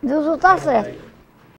你就说大声